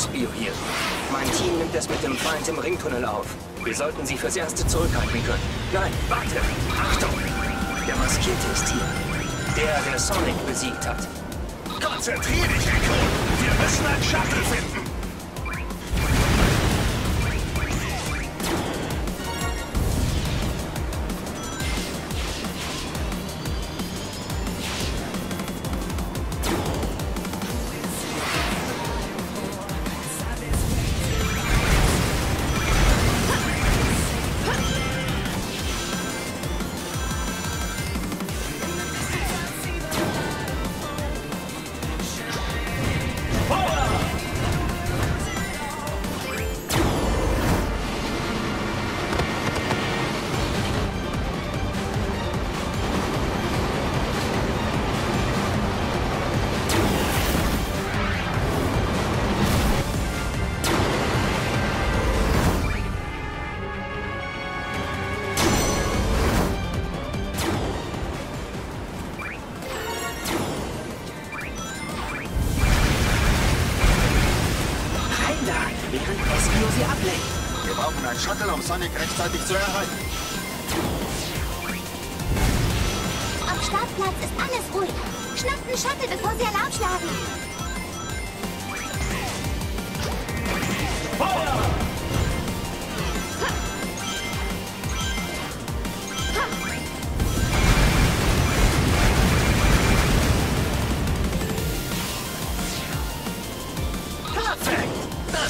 Espio hier. Mein Team nimmt es mit dem Feind im Ringtunnel auf. Wir sollten sie fürs Erste zurückhalten können. Nein, warte! Achtung! Der Maskierte ist hier. Der, der Sonic besiegt hat. Konzentrier dich, Echo! Wir können Espio sie ablenken. Wir brauchen ein Shuttle, um Sonic rechtzeitig zu erreichen. Am Startplatz ist alles ruhig. Schnappt einen Shuttle, bevor sie Alarm schlagen.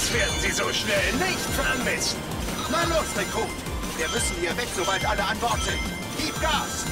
Das werden sie so schnell nicht vermissen! Na los, Rekrut! Wir müssen hier weg, sobald alle an Bord sind. Gib Gas!